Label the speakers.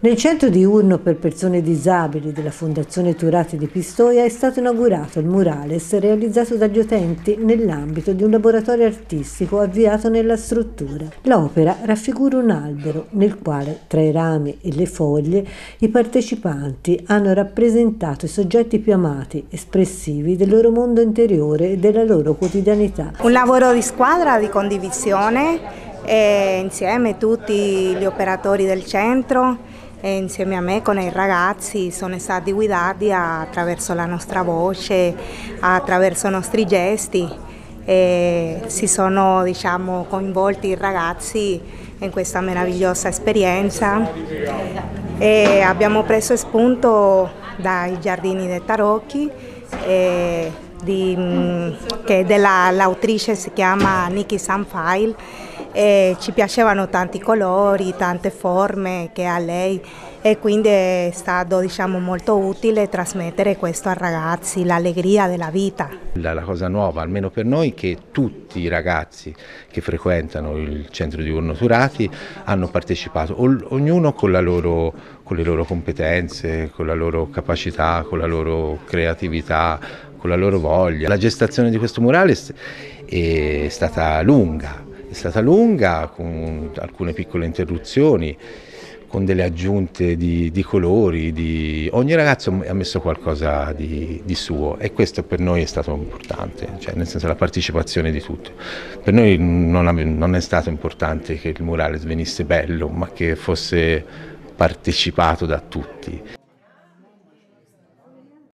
Speaker 1: Nel centro diurno per persone disabili della Fondazione Turati di Pistoia è stato inaugurato il murales realizzato dagli utenti nell'ambito di un laboratorio artistico avviato nella struttura. L'opera raffigura un albero nel quale, tra i rami e le foglie, i partecipanti hanno rappresentato i soggetti più amati, espressivi del loro mondo interiore e della loro quotidianità.
Speaker 2: Un lavoro di squadra, di condivisione, e insieme tutti gli operatori del centro e insieme a me con i ragazzi sono stati guidati attraverso la nostra voce, attraverso i nostri gesti e si sono diciamo, coinvolti i ragazzi in questa meravigliosa esperienza. E abbiamo preso spunto dai giardini dei Tarocchi di, che dell'autrice si chiama Nikki Sanfile e ci piacevano tanti colori, tante forme che ha lei e quindi è stato diciamo, molto utile trasmettere questo ai ragazzi, l'allegria della vita.
Speaker 3: La, la, cosa nuova, almeno per noi, è che tutti i ragazzi che frequentano il centro di Urno Turati hanno partecipato, ognuno con, loro, con le loro competenze, con la loro capacità, con la loro creatività, con la loro voglia. La gestazione di questo murale è stata lunga, è stata lunga con alcune piccole interruzioni, con delle aggiunte di, di colori, di... ogni ragazzo ha messo qualcosa di, di, suo e questo per noi è stato importante, cioè nel senso la partecipazione di tutti. Per noi non, non è stato importante che il murale venisse bello, ma che fosse partecipato da tutti.